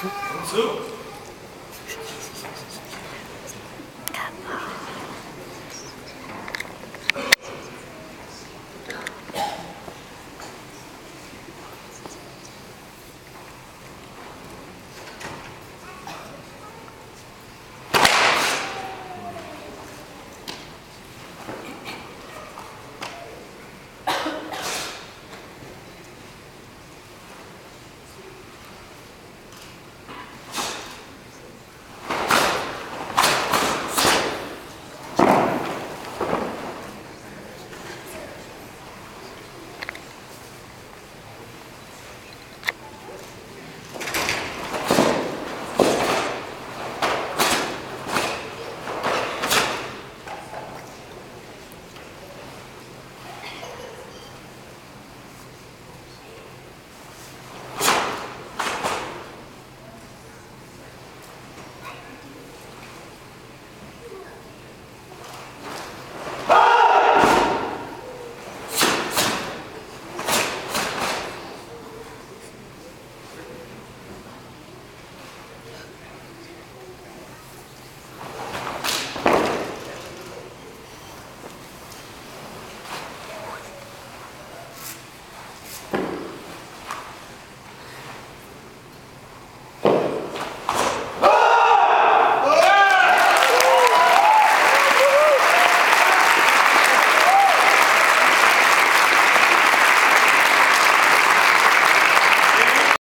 Two.